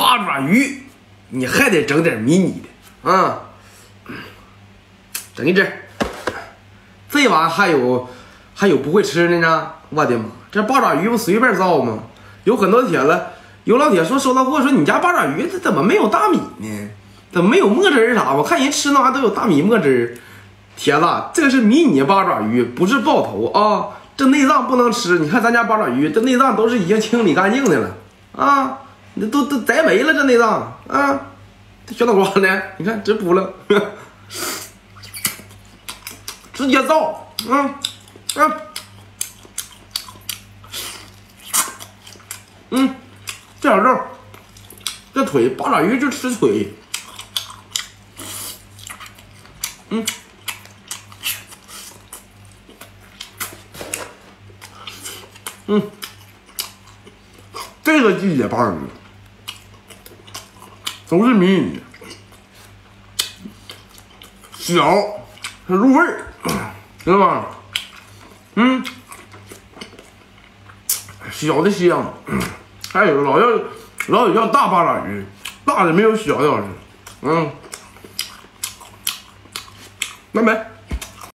八爪鱼，你还得整点迷你的啊，整一只。这玩意还有还有不会吃的呢，我的妈！这八爪鱼不随便造吗？有很多铁子，有老铁说收到货，说你家八爪鱼它怎么没有大米呢？怎么没有墨汁儿啥？我看人吃那玩意都有大米墨汁儿。铁子，这个是迷你八爪鱼，不是爆头啊！这内脏不能吃。你看咱家八爪鱼，这内脏都是已经清理干净的了啊！那都都摘没了，这内脏啊！这小脑瓜呢？你看直扑了，直接造，嗯嗯嗯，这小肉，这腿八爪鱼就吃腿，嗯。嗯，这个季节八爪鱼都是迷你，小它入味儿，知道吧？嗯，小的香，还有老要老有叫大八爪鱼，大的没有小的好吃。嗯，拜拜？